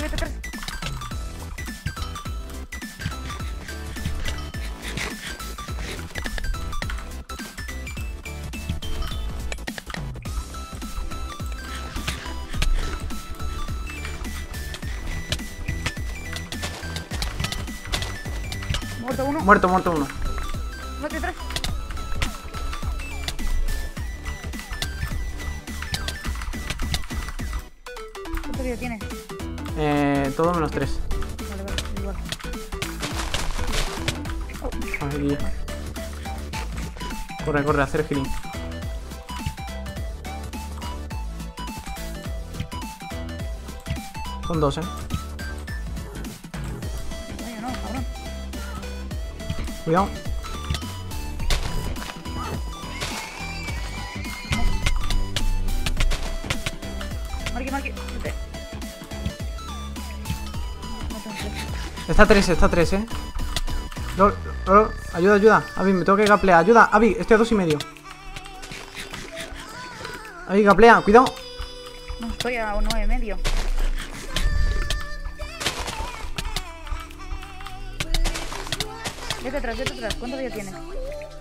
Vete atrás. Muerto uno. Uno. Mate atrás. ¿Cuánto vida tienes? Eh, todo menos tres. Vale, vale, igual. Aquí. Corre, corre, hacer healing. Son dos, eh. Vaya, vete. Flecha. Está tres, está tres, eh. Lol, lol, ayuda, ayuda. Avi, me tengo que gaplear. Ayuda, Avi, estoy a dos y medio. Avi, gaplea, cuidado. No, estoy a un nueve y medio. Vete atrás, vete atrás. ¿Cuánto vida tienes?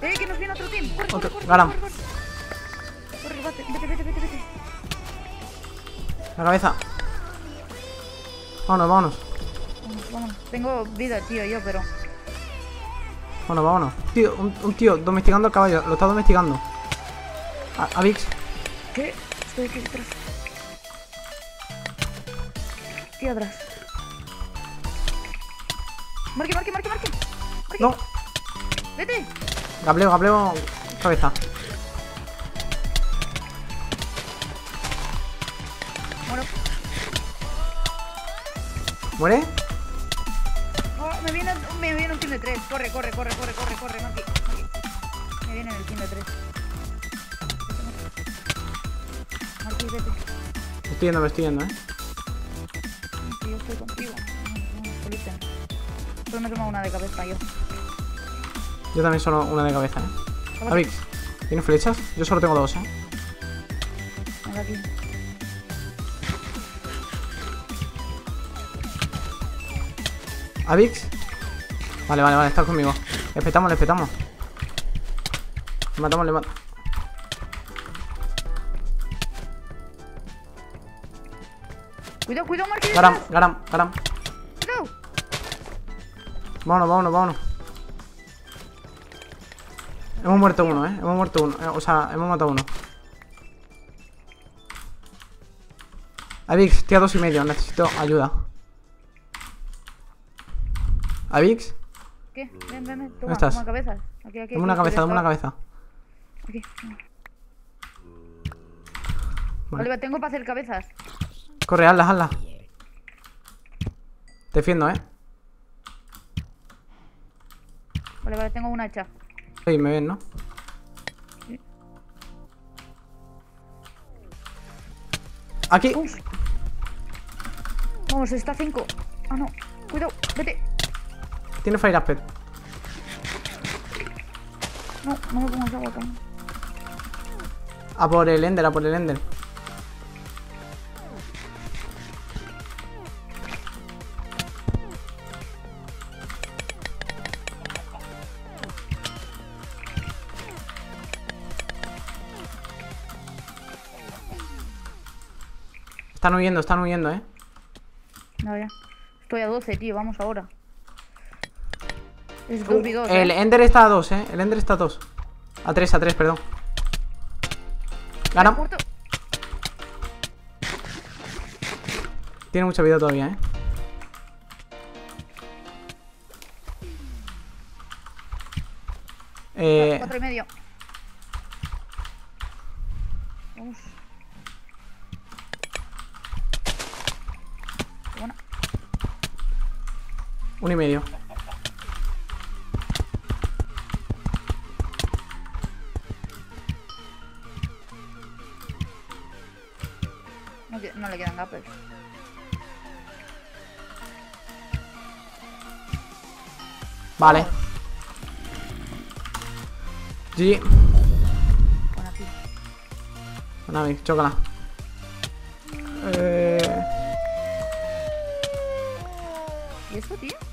¡Eh, que nos viene otro team! ¡Corre, corre, corre! Vete, vete, vete. La cabeza. Vámonos, vámonos. Vámonos, vámonos. Tengo vida, tío, yo, pero... Vámonos, vámonos. Tío, un, un tío domesticando al caballo. Lo está domesticando. A- Avix. ¿Qué? Estoy aquí atrás. Tío, atrás. Marque, marque, marque, marque. Marque. No. Vete. Gapleo, gapleo. Cabeza. ¿Muere? oh, me viene, me viene un team de tres. Corre, corre, corre, corre, corre, corre. Marque. Me viene el team de tres. Marque, vete. Estoy yendo, me estoy yendo, eh. Yo estoy contigo. Solo me he tomado una de cabeza yo. Yo también solo una de cabeza, eh. Avix. ¿Tienes flechas? Yo solo tengo dos, eh. Venga aquí. Avix. Vale, vale, vale, está conmigo. Le petamos, le petamos. Le matamos, le matamos. Cuidado, cuidado, Marque. Garam, garam, garam. Cuidado. Vámonos, vámonos, vámonos. Hemos muerto uno, eh. Hemos muerto uno. Eh, O sea, hemos matado uno. Avix, estoy a dos y medio. Necesito ayuda. Avix, ¿Qué? Ven, ven, ven. Toma, estás? toma cabezas. Aquí, aquí. dame una cabeza, dame una cabeza. Aquí. Vale. Vale, tengo para hacer cabezas. Corre, hazla, hazla. Te defiendo, eh. Vale, vale, tengo una hecha. Sí, me ven, ¿no? Sí. Aquí. Uf. Vamos, está 5. Ah, no. Cuidado, vete. Tiene Fire Aspect. No, no me pongas agua acá. A por el Ender, a por el Ender. Están huyendo, están huyendo, eh. No, ya. Estoy a 12, tío. Vamos ahora. Es 2 y 2. El Ender está a 2, eh. El Ender está a 2. A 3, a 3, perdón. Gana. Tiene mucha vida todavía, eh. Eh, 4 y medio. Buena. uno y medio. No, le quedan gappers. Vale. GG. Aquí. Navi, chócala. Eh... ¿Y eso, tío?